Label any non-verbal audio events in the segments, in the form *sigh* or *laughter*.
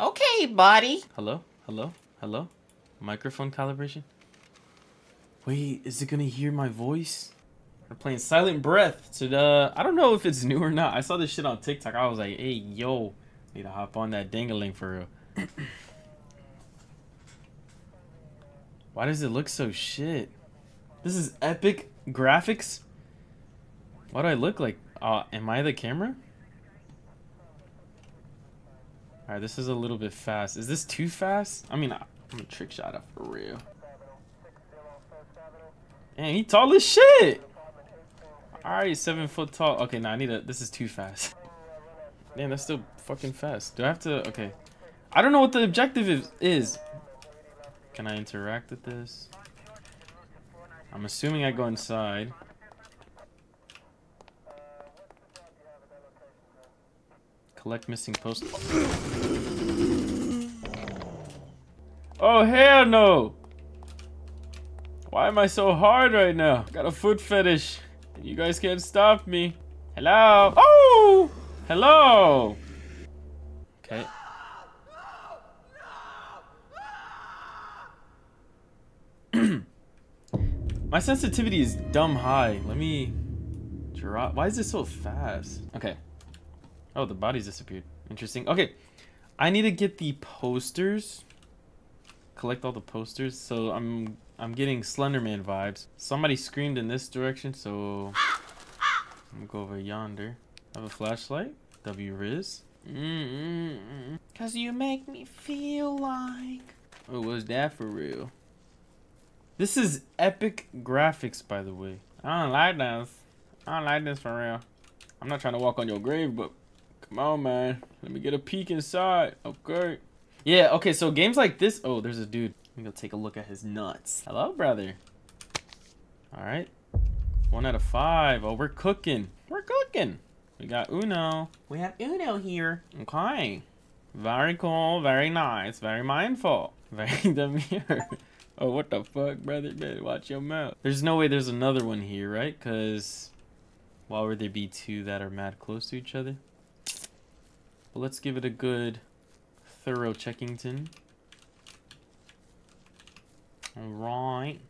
Okay, buddy. Hello? Hello? Hello? Microphone calibration? Wait, is it gonna hear my voice? We're playing Silent Breathe. So the I don't know if it's new or not. I saw this shit on TikTok. I was like, hey yo, need to hop on that dangling for real. *coughs* Why does it look so shit? This is epic graphics. What do I look like? Uh, am I the camera? Alright, this is a little bit fast. Is this too fast? I mean, I'm a trick shot up for real. Man, he tall as shit! Alright, seven foot tall. Okay, now nah, I need a. This is too fast. Man, that's still fucking fast. Do I have to. Okay. I don't know what the objective is. is. Can I interact with this? I'm assuming I go inside. Collect missing post. Oh, hell no! Why am I so hard right now? Got a foot fetish. You guys can't stop me. Hello? Oh! Hello! Okay. *clears throat* My sensitivity is dumb high. Let me drop. Why is this so fast? Okay. Oh, the body's disappeared. Interesting. Okay. I need to get the posters. Collect all the posters. So I'm I'm getting Slenderman vibes. Somebody screamed in this direction, so I'm gonna go over yonder. Have a flashlight. W Riz. Mm -mm Cause you make me feel like. Oh, was that for real? This is epic graphics, by the way. I don't like this. I don't like this for real. I'm not trying to walk on your grave, but come on, man. Let me get a peek inside. Okay. Yeah, okay, so games like this. Oh, there's a dude. Let me go take a look at his nuts. Hello, brother. All right. One out of five. Oh, we're cooking. We're cooking. We got Uno. We have Uno here. Okay. Very cool. Very nice. Very mindful. *laughs* Very demure. Oh, what the fuck, brother? Man, watch your mouth. There's no way there's another one here, right? Because why would there be two that are mad close to each other? But let's give it a good, thorough checkington. Alright.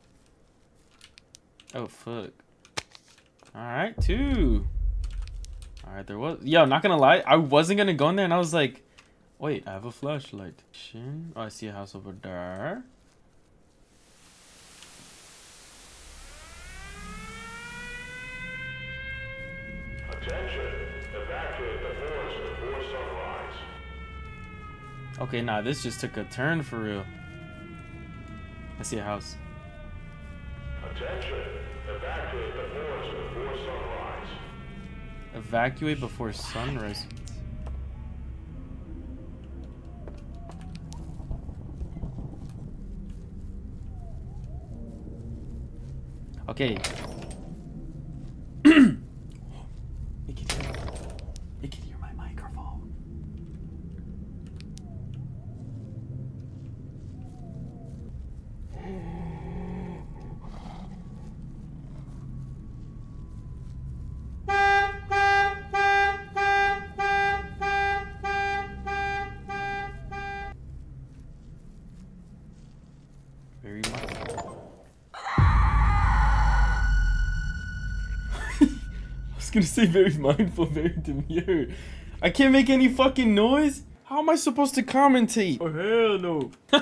Oh, fuck. Alright, two. Alright, there was... Yo, not gonna lie. I wasn't gonna go in there, and I was like... Wait, I have a flashlight. Oh, I see a house over there. Okay, nah, this just took a turn for real. I see a house. Attention! Evacuate the forest before sunrise. Evacuate before sunrise. Okay, gonna say very *laughs* mindful, very demure. I can't make any fucking noise? How am I supposed to commentate? Oh, hell no. *laughs*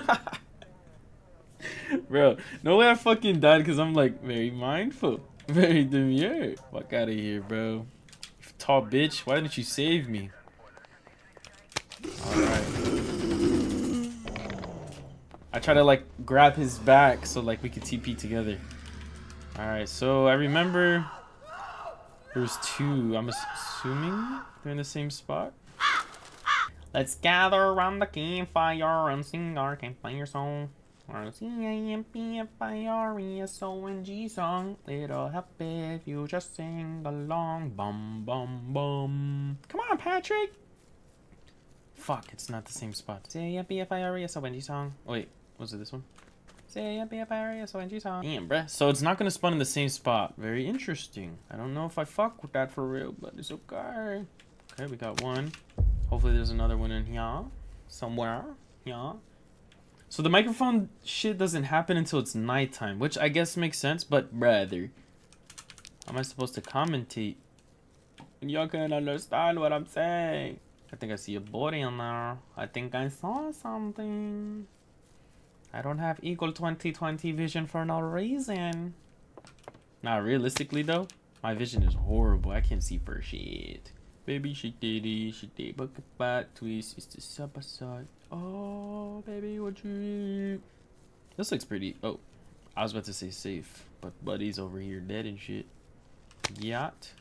Bro, no way I fucking died because I'm like very mindful. *laughs* Very demure. Fuck out of here, bro. Tall bitch, why didn't you save me? Alright. I try to like grab his back so like we could TP together. Alright, so I remember there's two. I'm assuming they're in the same spot. Let's gather around the campfire and sing our campfire song. Or C-A-M-P-F-I-R-E-S-O-N-G song. It'll help if you just sing along. Bum, bum, bum. Come on, Patrick. Fuck, it's not the same spot. C-A-M-P-F-I-R-E-S-O-N-G song. wait, was it this one? Damn, bruh. So it's not gonna spawn in the same spot. Very interesting. I don't know if I fuck with that for real, but it's okay. Okay, we got one. Hopefully there's another one in here. somewhere. Yeah. So the microphone shit doesn't happen until it's nighttime, which I guess makes sense, but rather, how am I supposed to commentate? Y'all can understand what I'm saying. I think I see a body in there. I think I saw something. I don't have Eagle 2020 vision for no reason. Not realistically though, my vision is horrible. I can't see for shit. Baby she did it. she did bucket bat twist is the sub side. Oh baby what you eat? This looks pretty oh I was about to say safe, but buddy's over here dead and shit. Yacht.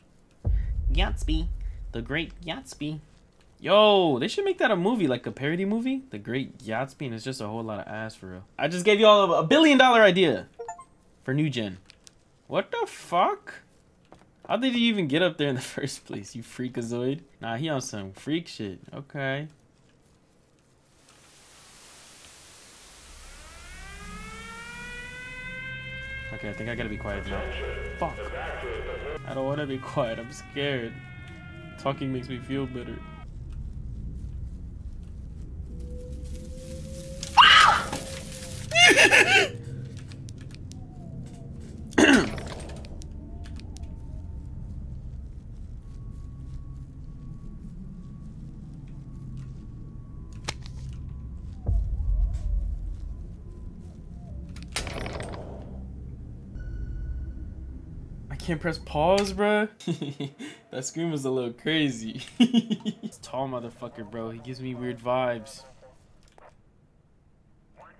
Gatsby. The Great Gatsby. Yo, they should make that a movie, like a parody movie. The Great Gatsby, it's just a whole lot of ass for real. I just gave y'all a billion dollar idea for new gen. What the fuck? How did he even get up there in the *laughs* first place, you freakazoid? Nah, he on some freak shit. Okay. Okay, I think I gotta be quiet now. Fuck. I don't wanna be quiet, I'm scared. Talking makes me feel better. Can't press pause, bro. *laughs* that scream was a little crazy. *laughs* He's tall motherfucker, bro. He gives me weird vibes.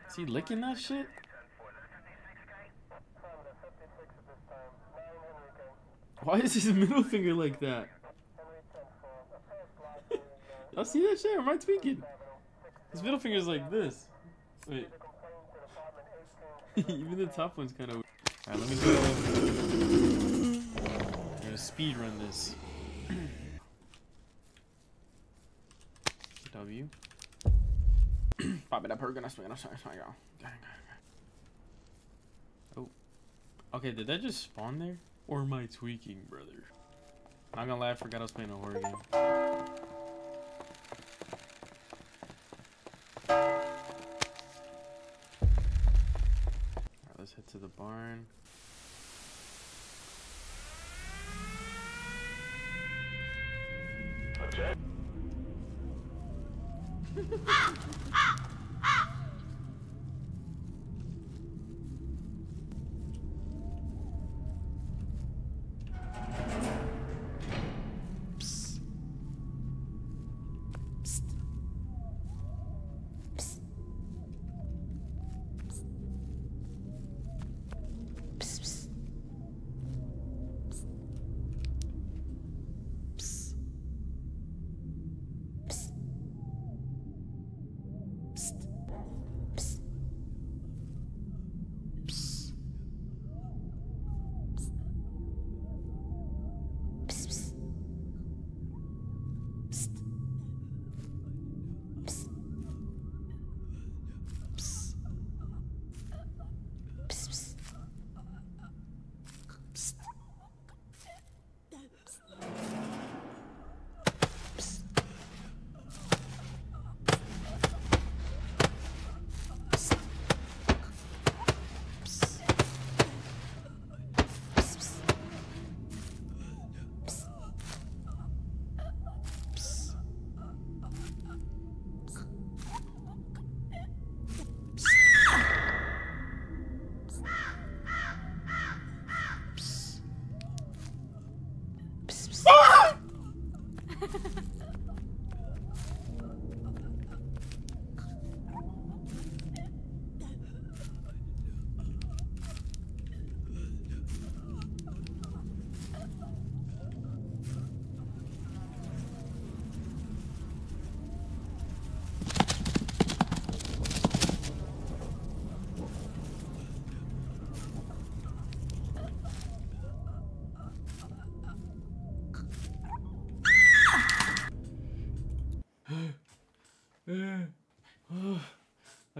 Is he licking that shit? Why is his *laughs* middle finger like that? Y'all see that shit? am I tweaking? His middle finger's like this. Wait. Even the top one's kind of Alright, let me do speed run this. *clears throat* W. *clears throat* Pop it up, her gonna swing. Oh. Okay, did that just spawn there? Or am I tweaking, brother? I'm not gonna lie, I forgot I was playing a horror game. Alright, let's head to the barn. I *laughs*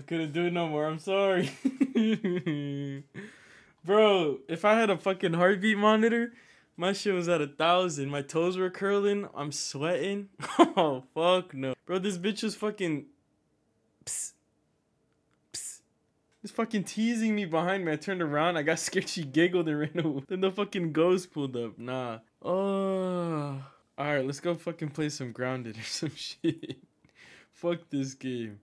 couldn't do it no more. I'm sorry. *laughs* Bro, if I had a fucking heartbeat monitor, my shit was at a thousand. My toes were curling. I'm sweating. *laughs* oh, fuck no. Bro, this bitch was fucking Psst. Psst. It's fucking teasing me behind me. I turned around. I got *laughs* scared. She giggled and ran away. Then the fucking ghost pulled up. Nah. Oh. Alright, let's go fucking play some grounded or some shit. Fuck this game.